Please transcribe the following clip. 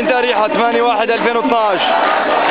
من تاريخ 8 1 2012